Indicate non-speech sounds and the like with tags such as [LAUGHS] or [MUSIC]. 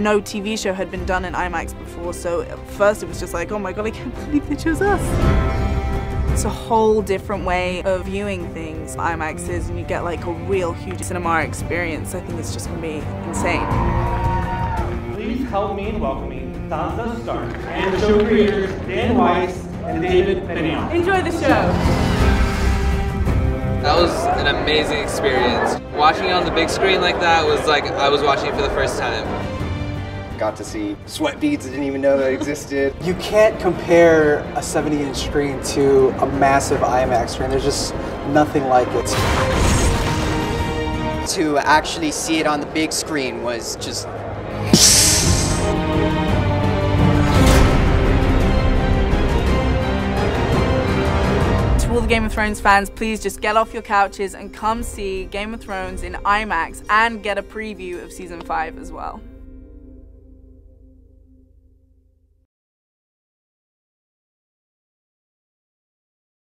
no TV show had been done in IMAX before, so at first it was just like, oh my god, I can't believe they chose us. It's a whole different way of viewing things. IMAX is, and you get like a real huge cinema experience. I think it's just gonna be insane. Please help me in welcoming Sansa Stark and the show creators Dan Weiss and David Benioff. Enjoy the show. That was an amazing experience. Watching it on the big screen like that was like I was watching it for the first time. Got to see sweat beads I didn't even know that existed. [LAUGHS] You can't compare a 70 inch screen to a massive IMAX screen. There's just nothing like it. To actually see it on the big screen was just To all the Game of Thrones fans, please just get off your couches and come see Game of Thrones in IMAX and get a preview of season 5 as well.